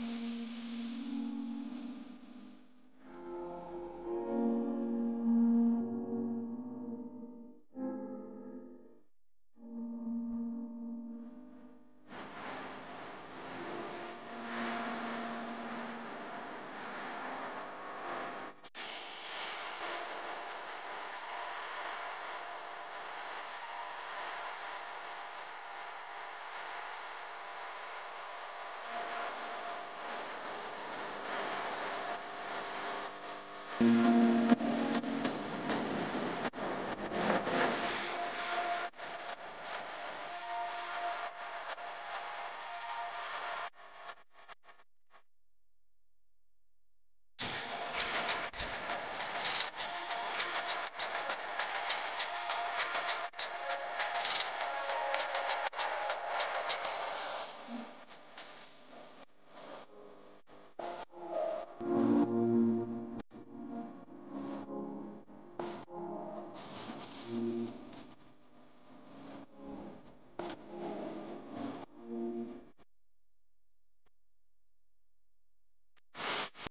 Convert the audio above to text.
Mm-hmm.